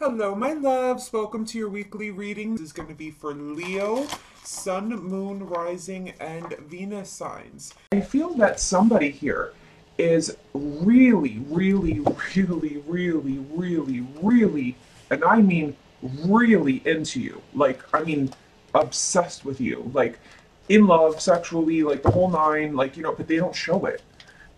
Hello, my loves. Welcome to your weekly reading. This is going to be for Leo, Sun, Moon, Rising, and Venus signs. I feel that somebody here is really, really, really, really, really, really, and I mean really into you. Like, I mean, obsessed with you. Like, in love, sexually, like the whole nine, like, you know, but they don't show it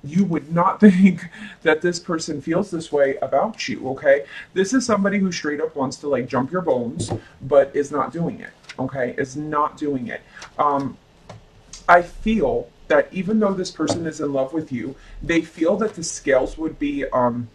you would not think that this person feels this way about you, okay? This is somebody who straight up wants to like jump your bones, but is not doing it, okay? Is not doing it. Um, I feel that even though this person is in love with you, they feel that the scales would be um,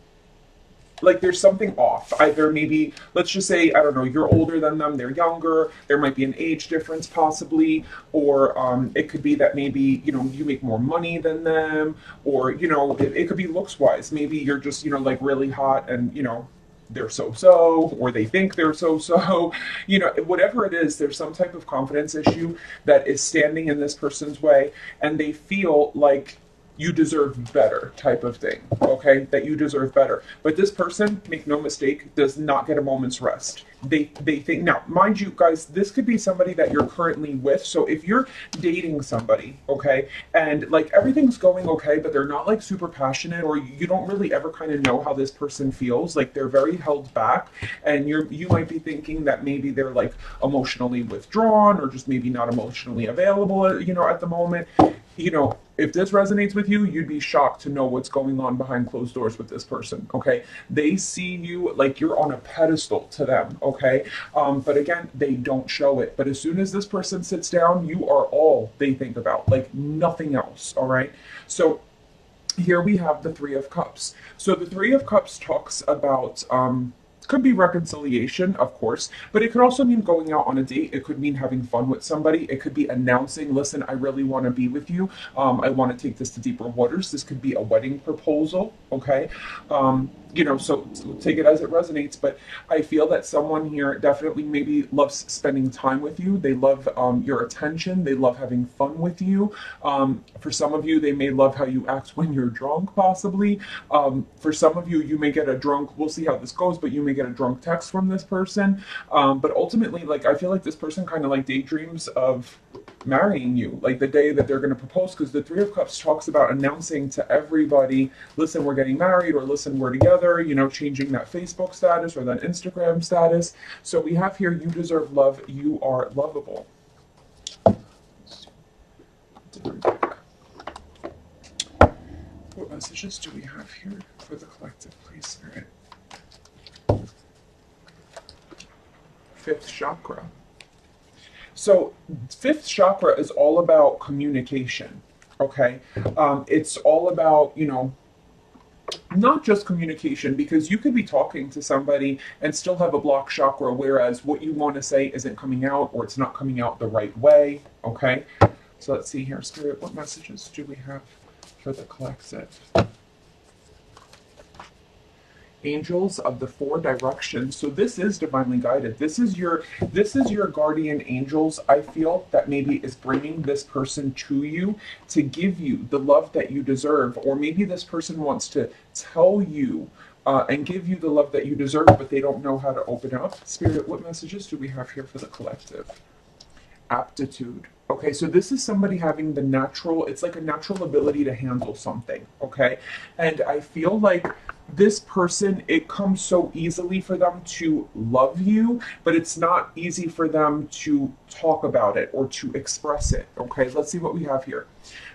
like there's something off. Either maybe, let's just say, I don't know, you're older than them, they're younger, there might be an age difference possibly, or um, it could be that maybe, you know, you make more money than them, or, you know, it, it could be looks wise. Maybe you're just, you know, like really hot and, you know, they're so so, or they think they're so so. You know, whatever it is, there's some type of confidence issue that is standing in this person's way, and they feel like you deserve better type of thing okay? That you deserve better. But this person make no mistake does not get a moment's rest. They they think now mind you guys this could be somebody that you're currently with. So if you're dating somebody okay and like everything's going okay but they're not like super passionate or you don't really ever kind of know how this person feels like they're very held back and you're you might be thinking that maybe they're like emotionally withdrawn or just maybe not emotionally available you know at the moment. You know, if this resonates with you, you'd be shocked to know what's going on behind closed doors with this person. Okay. They see you like you're on a pedestal to them. Okay. Um, but again, they don't show it. But as soon as this person sits down, you are all they think about, like nothing else. All right. So here we have the Three of Cups. So the Three of Cups talks about, um, could be reconciliation, of course, but it could also mean going out on a date. It could mean having fun with somebody. It could be announcing, listen, I really want to be with you. Um, I want to take this to deeper waters. This could be a wedding proposal, okay? Um, you know, so, take it as it resonates. But I feel that someone here definitely maybe loves spending time with you. They love um, your attention. They love having fun with you. Um, for some of you, they may love how you act when you're drunk, possibly. Um, for some of you, you may get a drunk, we'll see how this goes, but you may get a drunk text from this person. Um, but ultimately, like, I feel like this person kind of like daydreams of marrying you, like the day that they're going to propose, because the Three of Cups talks about announcing to everybody, listen, we're getting married, or listen, we're together, you know, changing that Facebook status or that Instagram status. So we have here, you deserve love, you are lovable. What messages do we have here for the collective, please, Spirit? Fifth chakra. So, fifth chakra is all about communication. Okay, um, it's all about you know not just communication because you could be talking to somebody and still have a block chakra whereas what you want to say isn't coming out or it's not coming out the right way okay so let's see here spirit what messages do we have for the collective angels of the four directions. So this is divinely guided. This is your this is your guardian angels. I feel that maybe is bringing this person to you to give you the love that you deserve or maybe this person wants to tell you uh, and give you the love that you deserve, but they don't know how to open up. Spirit, what messages do we have here for the collective? Aptitude. Okay, so this is somebody having the natural, it's like a natural ability to handle something. Okay, and I feel like this person, it comes so easily for them to love you, but it's not easy for them to talk about it or to express it. Okay, let's see what we have here.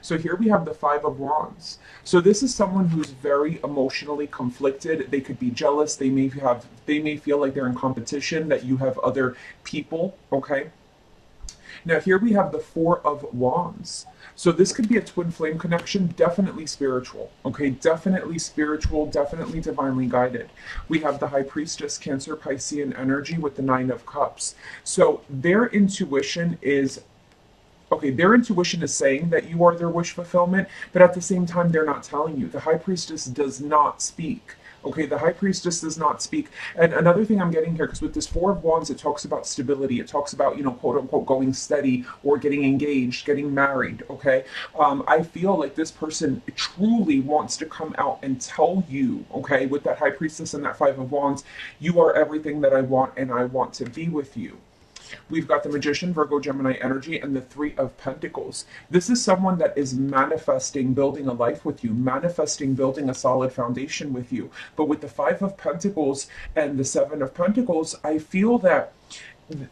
So here we have the Five of Wands. So this is someone who's very emotionally conflicted. They could be jealous. They may have, they may feel like they're in competition, that you have other people. Okay. Now here we have the Four of Wands. So this could be a twin flame connection, definitely spiritual. Okay, definitely spiritual, definitely divinely guided. We have the High Priestess, Cancer, Piscean energy with the Nine of Cups. So their intuition is okay, their intuition is saying that you are their wish fulfillment, but at the same time, they're not telling you. The High Priestess does not speak Okay, the high priestess does not speak. And another thing I'm getting here, because with this four of wands, it talks about stability. It talks about, you know, quote unquote, going steady or getting engaged, getting married. Okay, um, I feel like this person truly wants to come out and tell you, okay, with that high priestess and that five of wands, you are everything that I want and I want to be with you. We've got the Magician, Virgo, Gemini energy, and the Three of Pentacles. This is someone that is manifesting building a life with you, manifesting building a solid foundation with you. But with the Five of Pentacles and the Seven of Pentacles, I feel that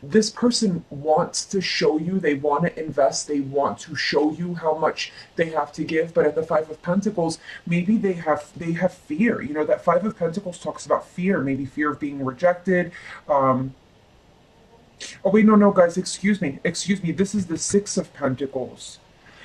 this person wants to show you they want to invest they want to show you how much they have to give but at the five of pentacles maybe they have they have fear you know that five of pentacles talks about fear maybe fear of being rejected um Oh, wait, no, no, guys, excuse me. Excuse me. This is the Six of Pentacles.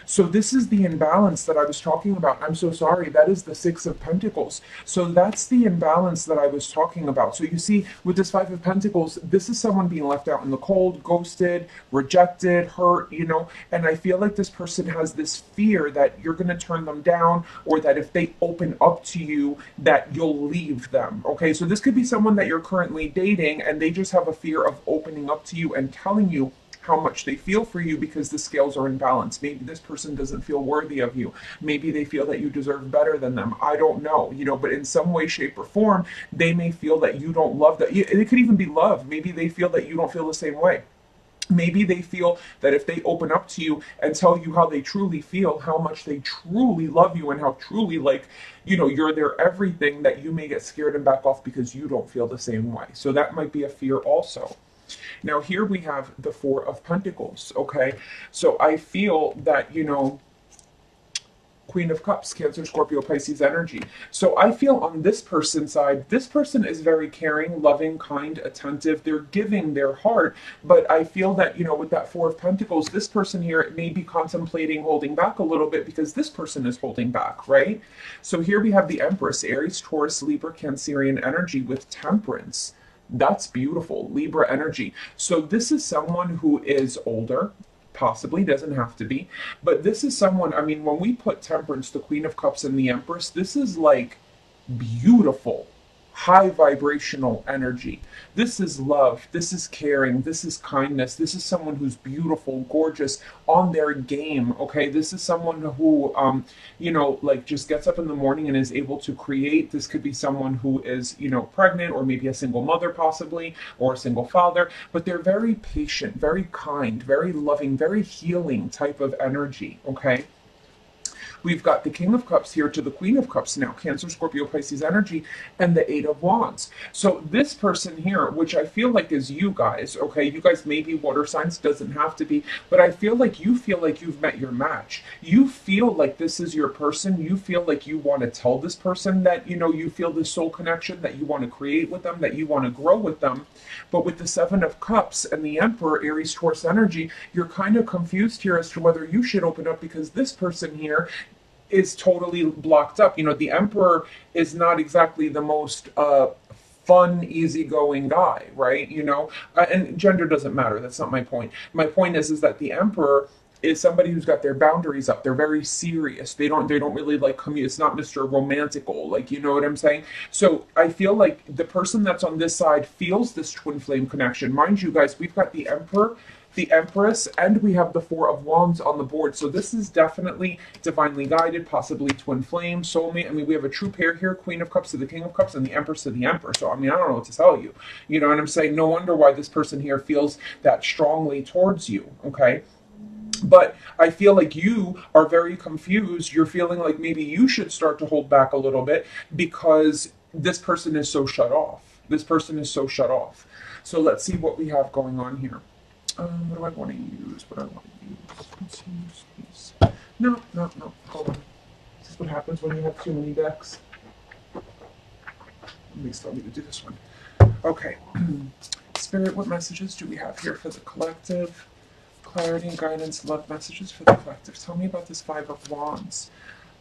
So this is the imbalance that I was talking about. I'm so sorry. That is the Six of Pentacles. So that's the imbalance that I was talking about. So you see, with this Five of Pentacles, this is someone being left out in the cold, ghosted, rejected, hurt, you know, and I feel like this person has this fear that you're going to turn them down or that if they open up to you, that you'll leave them. Okay, so this could be someone that you're currently dating and they just have a fear of opening up to you and telling you how much they feel for you because the scales are in balance. Maybe this person doesn't feel worthy of you. Maybe they feel that you deserve better than them. I don't know, you know, but in some way, shape, or form, they may feel that you don't love that. It could even be love. Maybe they feel that you don't feel the same way. Maybe they feel that if they open up to you and tell you how they truly feel, how much they truly love you, and how truly, like, you know, you're their everything, that you may get scared and back off because you don't feel the same way. So that might be a fear also. Now, here we have the Four of Pentacles, okay? So I feel that, you know, Queen of Cups, Cancer, Scorpio, Pisces energy. So I feel on this person's side, this person is very caring, loving, kind, attentive. They're giving their heart. But I feel that, you know, with that Four of Pentacles, this person here may be contemplating holding back a little bit because this person is holding back, right? So here we have the Empress, Aries, Taurus, Libra, Cancerian energy with Temperance. That's beautiful. Libra energy. So this is someone who is older, possibly doesn't have to be but this is someone i mean when we put temperance the queen of cups and the empress this is like beautiful high vibrational energy. This is love. This is caring. This is kindness. This is someone who's beautiful, gorgeous, on their game. Okay. This is someone who, um, you know, like just gets up in the morning and is able to create. This could be someone who is, you know, pregnant or maybe a single mother, possibly, or a single father, but they're very patient, very kind, very loving, very healing type of energy. Okay. We've got the King of Cups here to the Queen of Cups now, Cancer, Scorpio, Pisces energy, and the Eight of Wands. So this person here, which I feel like is you guys, okay, you guys may be water signs, doesn't have to be, but I feel like you feel like you've met your match. You feel like this is your person. You feel like you want to tell this person that, you know, you feel this soul connection, that you want to create with them, that you want to grow with them. But with the Seven of Cups and the Emperor, Aries, Taurus energy, you're kind of confused here as to whether you should open up because this person here is totally blocked up. You know, the emperor is not exactly the most uh, fun, easygoing guy, right? You know, uh, and gender doesn't matter. That's not my point. My point is, is that the emperor is somebody who's got their boundaries up. They're very serious. They don't they don't really like commute. It's not Mr. Romantical, like you know what I'm saying. So I feel like the person that's on this side feels this twin flame connection. Mind you, guys, we've got the emperor the Empress, and we have the Four of Wands on the board. So this is definitely divinely guided, possibly twin flame, soulmate. I mean, we have a true pair here, Queen of Cups to the King of Cups, and the Empress to the Emperor. So, I mean, I don't know what to tell you. You know what I'm saying? No wonder why this person here feels that strongly towards you, okay? But I feel like you are very confused. You're feeling like maybe you should start to hold back a little bit because this person is so shut off. This person is so shut off. So let's see what we have going on here. Um, what do I want to use? What do I want to use? Let's use No, no, no. Hold on. This is what happens when you have too many decks. At least I'll need to do this one. Okay. Spirit, what messages do we have here for the collective? Clarity and guidance, love messages for the collective. Tell me about this Five of Wands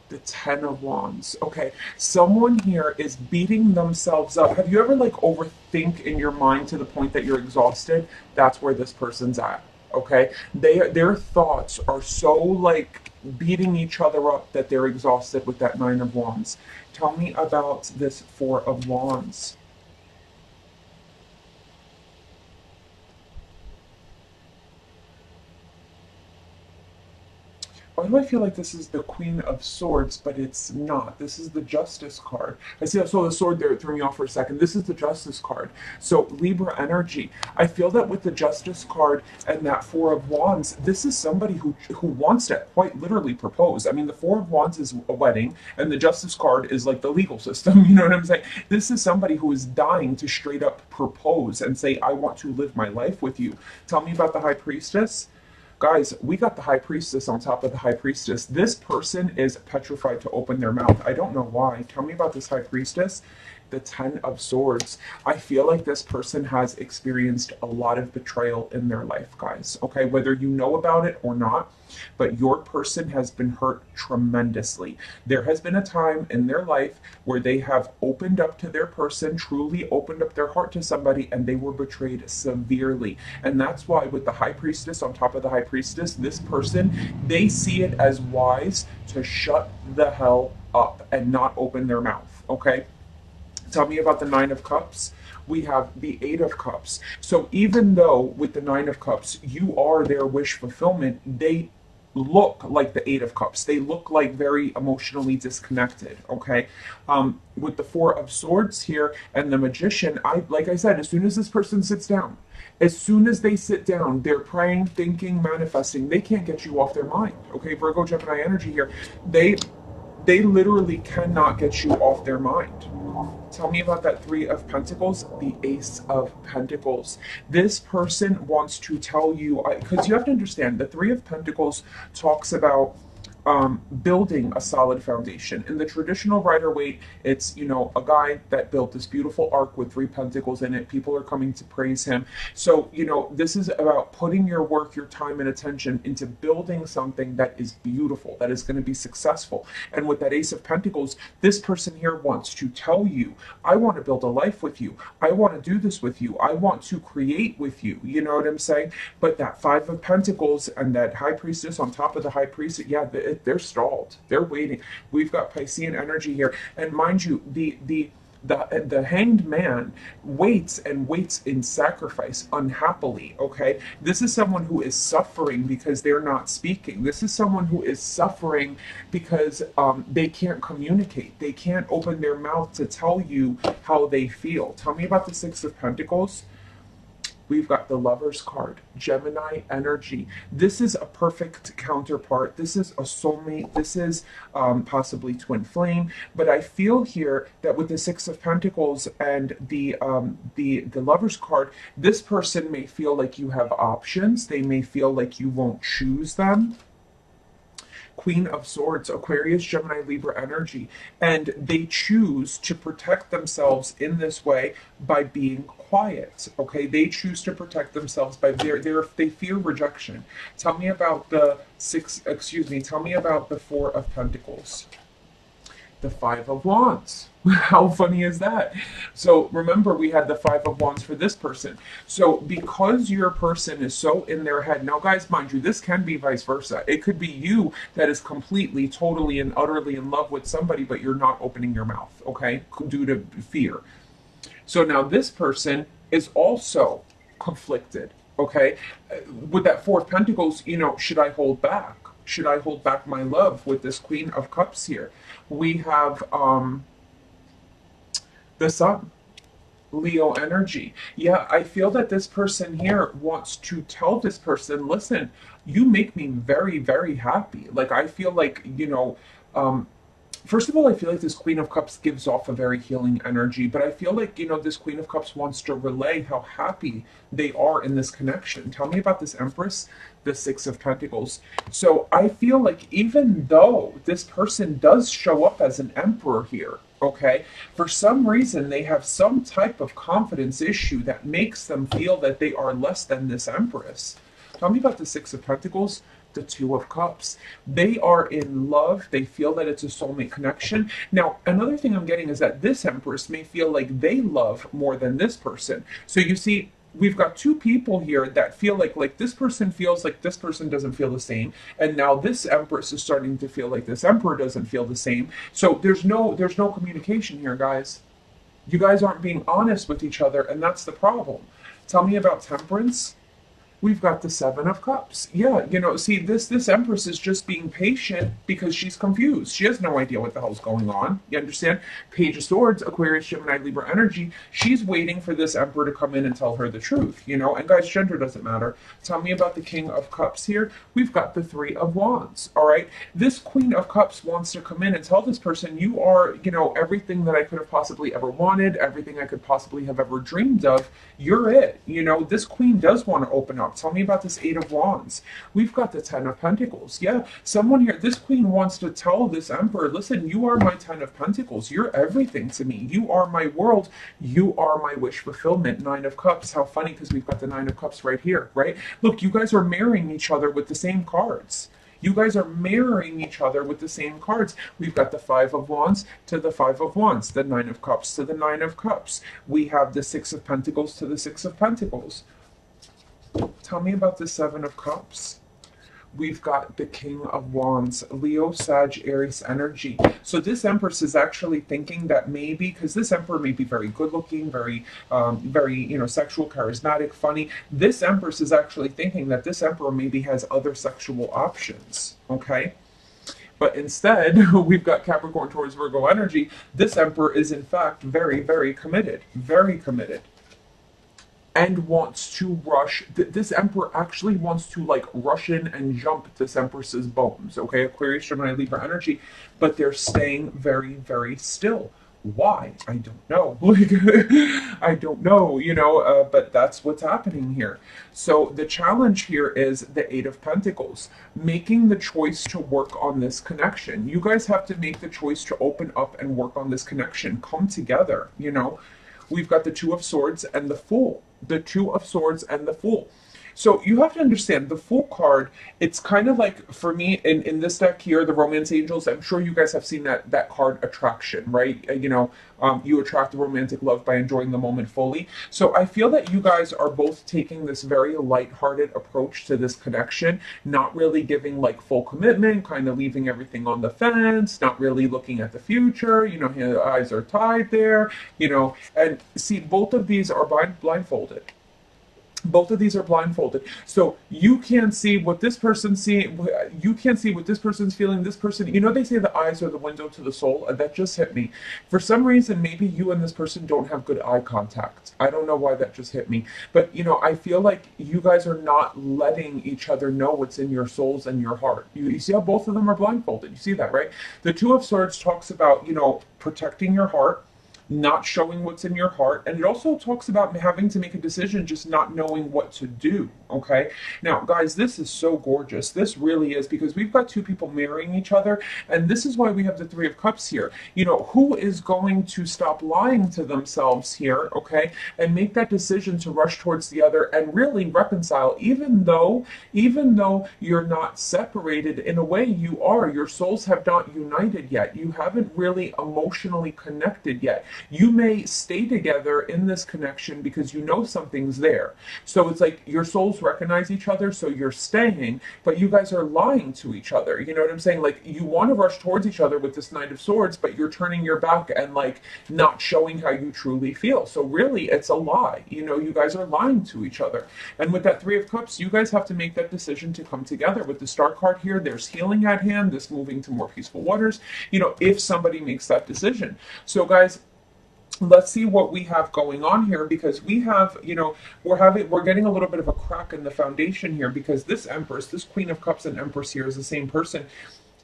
the Ten of Wands. Okay, someone here is beating themselves up. Have you ever like overthink in your mind to the point that you're exhausted? That's where this person's at. Okay, they their thoughts are so like beating each other up that they're exhausted with that Nine of Wands. Tell me about this Four of Wands. Why do I feel like this is the Queen of Swords, but it's not? This is the Justice card. I see I saw the sword there. It threw me off for a second. This is the Justice card. So Libra energy. I feel that with the Justice card and that Four of Wands, this is somebody who who wants to quite literally propose. I mean, the Four of Wands is a wedding, and the Justice card is like the legal system. You know what I'm saying? This is somebody who is dying to straight up propose and say, "I want to live my life with you." Tell me about the High Priestess. Guys, we got the high priestess on top of the high priestess. This person is petrified to open their mouth. I don't know why. Tell me about this high priestess the Ten of Swords. I feel like this person has experienced a lot of betrayal in their life, guys. Okay, whether you know about it or not, but your person has been hurt tremendously. There has been a time in their life where they have opened up to their person, truly opened up their heart to somebody, and they were betrayed severely. And that's why, with the High Priestess on top of the High Priestess, this person, they see it as wise to shut the hell up and not open their mouth. Okay? Tell me about the Nine of Cups. We have the Eight of Cups. So even though with the Nine of Cups, you are their wish fulfillment, they look like the Eight of Cups. They look like very emotionally disconnected. Okay, um, with the Four of Swords here and the Magician, I like I said, as soon as this person sits down, as soon as they sit down, they're praying, thinking, manifesting. They can't get you off their mind. Okay, Virgo, Gemini energy here. They they literally cannot get you off their mind. Tell me about that Three of Pentacles, the Ace of Pentacles. This person wants to tell you, uh, because you have to understand, the Three of Pentacles talks about um, building a solid foundation. In the traditional Rider Waite, it's, you know, a guy that built this beautiful ark with three pentacles in it. People are coming to praise him. So, you know, this is about putting your work, your time, and attention into building something that is beautiful, that is going to be successful. And with that Ace of Pentacles, this person here wants to tell you, I want to build a life with you. I want to do this with you. I want to create with you. You know what I'm saying? But that Five of Pentacles and that High Priestess on top of the High Priest, yeah, the, they're stalled. They're waiting. We've got Piscean energy here, and mind you, the the the, the hanged man waits and waits in sacrifice unhappily okay? This is someone who is suffering because they're not speaking. This is someone who is suffering because um, they can't communicate. They can't open their mouth to tell you how they feel. Tell me about the six of pentacles We've got the Lover's card, Gemini energy. This is a perfect counterpart. This is a soulmate. This is um, possibly twin flame. But I feel here that with the Six of Pentacles and the um, the the Lover's card, this person may feel like you have options. They may feel like you won't choose them. Queen of Swords, Aquarius, Gemini, Libra energy. And they choose to protect themselves in this way by being quiet. Okay, they choose to protect themselves by their, their they fear rejection. Tell me about the six, excuse me, tell me about the Four of Pentacles the Five of Wands. How funny is that? So remember, we had the Five of Wands for this person. So because your person is so in their head, now guys, mind you, this can be vice versa. It could be you that is completely, totally, and utterly in love with somebody, but you're not opening your mouth, okay, due to fear. So now this person is also conflicted, okay? With that Four of Pentacles, you know, should I hold back? Should I hold back my love with this Queen of Cups here? we have um, the sun. Leo energy. Yeah, I feel that this person here wants to tell this person, listen, you make me very, very happy. Like, I feel like, you know, um, first of all, I feel like this Queen of Cups gives off a very healing energy, but I feel like, you know, this Queen of Cups wants to relay how happy they are in this connection. Tell me about this Empress the Six of Pentacles. So I feel like even though this person does show up as an emperor here, okay, for some reason they have some type of confidence issue that makes them feel that they are less than this empress. Tell me about the Six of Pentacles the Two of Cups. They are in love. They feel that it's a soulmate connection. Now, another thing I'm getting is that this Empress may feel like they love more than this person. So you see, we've got two people here that feel like like this person feels like this person doesn't feel the same and now this empress is starting to feel like this emperor doesn't feel the same so there's no there's no communication here guys you guys aren't being honest with each other and that's the problem tell me about temperance we've got the seven of cups. Yeah you know see this this empress is just being patient because she's confused. She has no idea what the hell's going on. You understand? Page of swords aquarius gemini libra energy. She's waiting for this emperor to come in and tell her the truth you know? And guys gender doesn't matter. Tell me about the king of cups here. We've got the three of wands all right? This queen of cups wants to come in and tell this person you are you know everything that i could have possibly ever wanted everything i could possibly have ever dreamed of. You're it. You know this queen does want to open up Tell me about this Eight of Wands. We've got the Ten of Pentacles. Yeah, someone here, this queen wants to tell this emperor, listen, you are my Ten of Pentacles. You're everything to me. You are my world. You are my wish fulfillment. Nine of Cups. How funny because we've got the Nine of Cups right here, right? Look, you guys are marrying each other with the same cards. You guys are mirroring each other with the same cards. We've got the Five of Wands to the Five of Wands, the Nine of Cups to the Nine of Cups. We have the Six of Pentacles to the Six of Pentacles. Tell me about the Seven of Cups. We've got the King of Wands, Leo, Sag, Aries energy. So this Empress is actually thinking that maybe, because this Emperor may be very good looking, very, um, very, you know, sexual, charismatic, funny. This Empress is actually thinking that this Emperor maybe has other sexual options, okay? But instead, we've got Capricorn, Taurus, Virgo energy. This Emperor is in fact very, very committed, very committed and wants to rush. Th- this emperor actually wants to like rush in and jump this empress's bones. Okay, Aquarius, Gemini, Libra energy, but they're staying very, very still. Why? I don't know. Like, I don't know, you know, uh, but that's what's happening here. So the challenge here is the Eight of Pentacles, making the choice to work on this connection. You guys have to make the choice to open up and work on this connection. Come together, you know. We've got the Two of Swords and the Fool the Two of Swords and the Fool. So you have to understand the Fool card. It's kind of like for me in in this deck here, the Romance Angels. I'm sure you guys have seen that that card attraction, right? Uh, you know, um, you attract the romantic love by enjoying the moment fully. So I feel that you guys are both taking this very light-hearted approach to this connection, not really giving like full commitment, kind of leaving everything on the fence, not really looking at the future. You know, his eyes are tied there. You know, and see, both of these are blind blindfolded both of these are blindfolded. So you can't see what this person's seeing you can't see what this person's feeling. This person you know they say the eyes are the window to the soul and that just hit me. For some reason maybe you and this person don't have good eye contact. I don't know why that just hit me. But you know i feel like you guys are not letting each other know what's in your souls and your heart. You, you see how both of them are blindfolded. You see that right? The two of swords talks about you know protecting your heart not showing what's in your heart. And it also talks about having to make a decision, just not knowing what to do. Okay. Now, guys, this is so gorgeous. This really is because we've got two people marrying each other. And this is why we have the Three of Cups here. You know, who is going to stop lying to themselves here? Okay. And make that decision to rush towards the other and really reconcile, even though, even though you're not separated in a way you are, your souls have not united yet. You haven't really emotionally connected yet you may stay together in this connection because you know something's there. So it's like your souls recognize each other, so you're staying, but you guys are lying to each other. You know what I'm saying? Like you want to rush towards each other with this Knight of Swords, but you're turning your back and like not showing how you truly feel. So really, it's a lie. You know, you guys are lying to each other. And with that Three of Cups, you guys have to make that decision to come together. With the Star card here, there's healing at hand, this moving to more peaceful waters, you know, if somebody makes that decision. So, guys, let's see what we have going on here because we have you know we're having we're getting a little bit of a crack in the foundation here because this empress this queen of cups and empress here is the same person.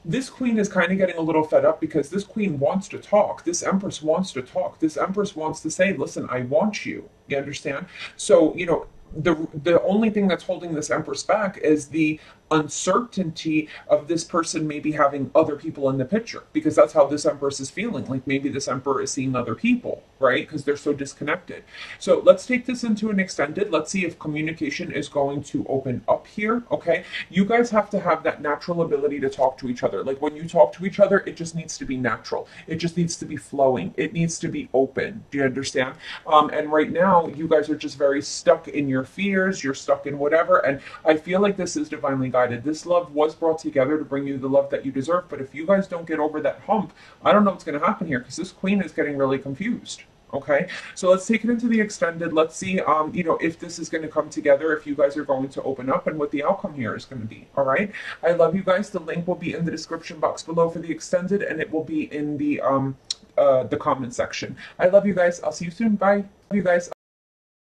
This queen is kind of getting a little fed up because this queen wants to talk. This empress wants to talk. This empress wants to say listen i want you. You understand? So you know the the only thing that's holding this empress back is the uncertainty of this person maybe having other people in the picture because that's how this empress is feeling. Like maybe this emperor is seeing other people right? Because they're so disconnected. So let's take this into an extended. Let's see if communication is going to open up here okay? You guys have to have that natural ability to talk to each other. Like when you talk to each other it just needs to be natural. It just needs to be flowing. It needs to be open. Do you understand? Um, and right now you guys are just very stuck in your fears. You're stuck in whatever. And i feel like this is divinely. This love was brought together to bring you the love that you deserve. But if you guys don't get over that hump, I don't know what's going to happen here because this queen is getting really confused. Okay, so let's take it into the extended. Let's see, um, you know, if this is going to come together, if you guys are going to open up, and what the outcome here is going to be. All right, I love you guys. The link will be in the description box below for the extended, and it will be in the um, uh, the comment section. I love you guys. I'll see you soon. Bye. Love you guys.